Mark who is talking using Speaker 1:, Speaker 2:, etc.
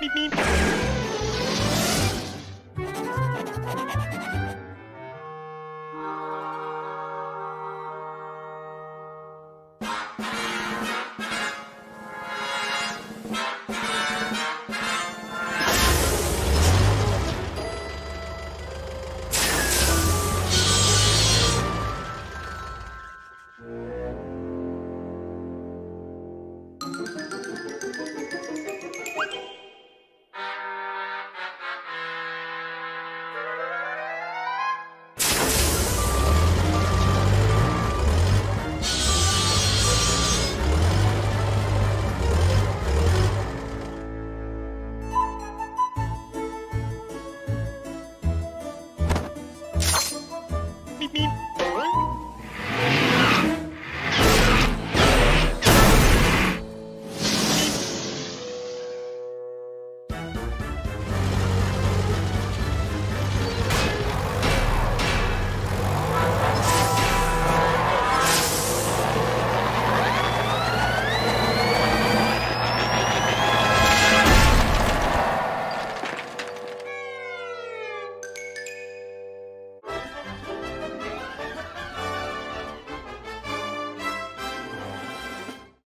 Speaker 1: Beep, beep.
Speaker 2: beep, beep.